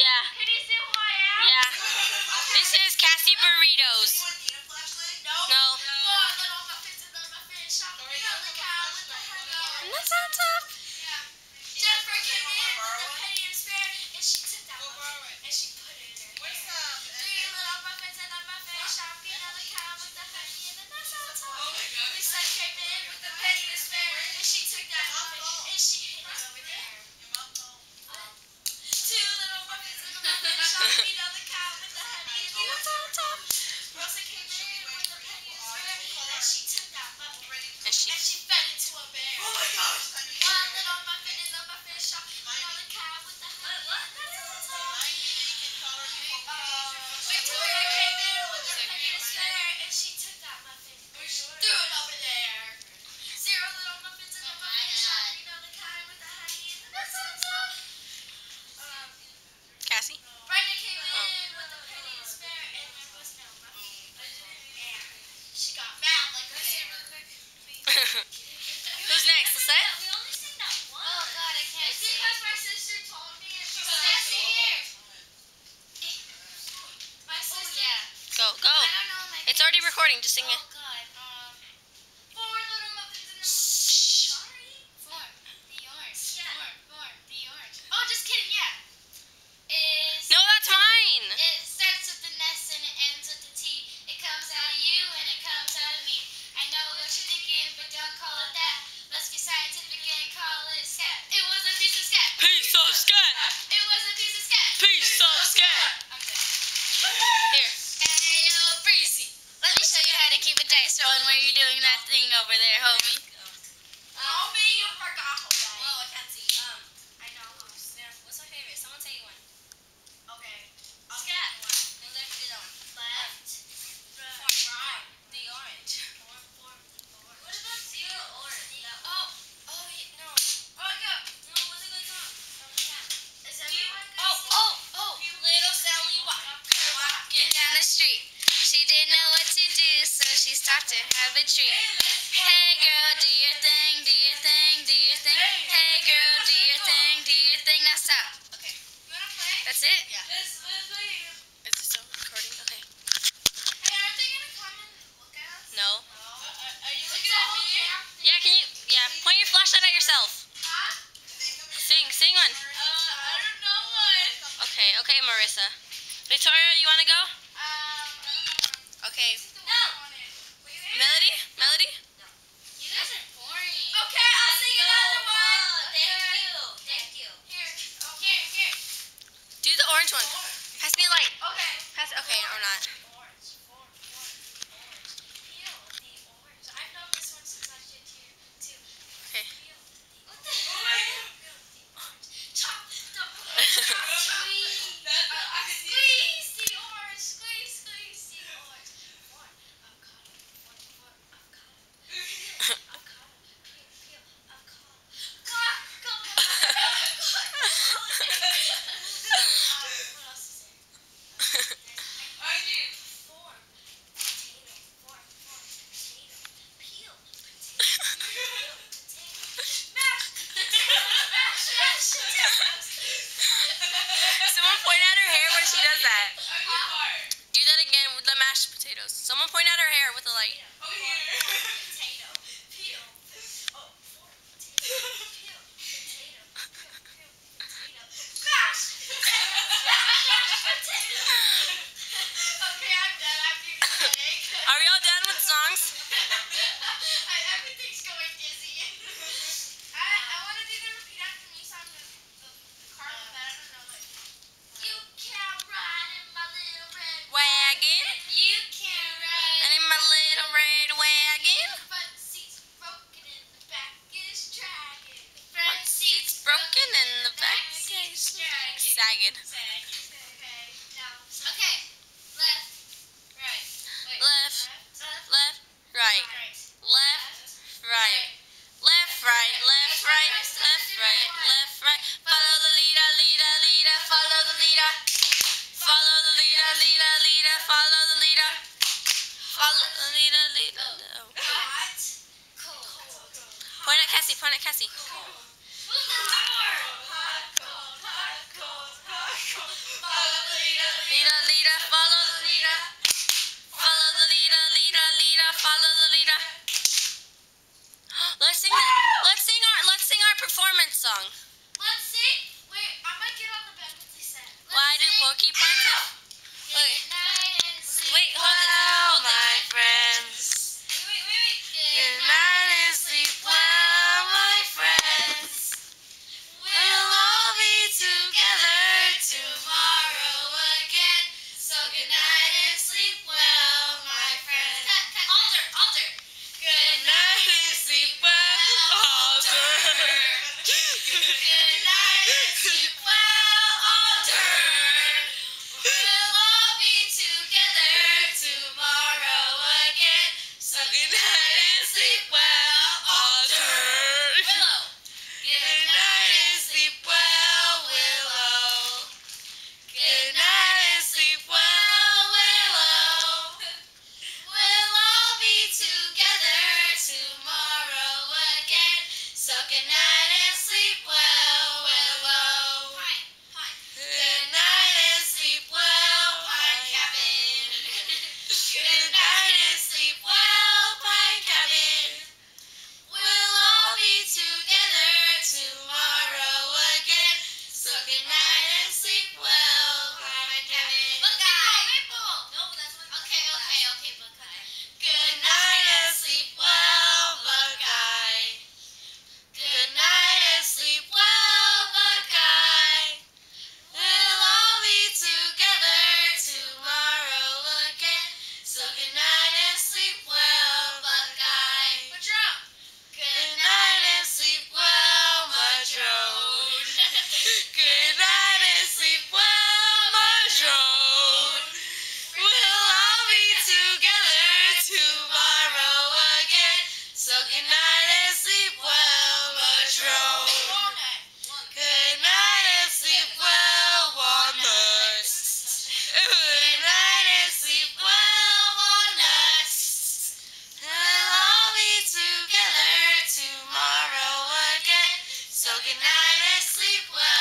Yeah. Can you see who I am? Yeah. this is Cassie Burritos. No. No. That's on top. recording, just sing it. thing over there, homie. Homie, you forgot. Whoa, I can't see. Um, I know. What's my favorite? Someone say one. Okay. Left. Left. Right. The orange. What about zero orange? Oh. Oh, no. Oh, yeah. No, what's it going on? Um, Oh, oh, oh. Little Sally Watkins. Walking down the street. She didn't know what to do, so she stopped to have a treat. Hey girl, do your thing, do your thing, do your thing. Hey girl, do your thing, do your thing. Now stop. Okay. You wanna play? That's it? Yeah. okay. with the like. Oh, Hot. Cold. Point at Cassie, point at Cassie. Let's sing, our, let's sing our performance song. night. sleep well.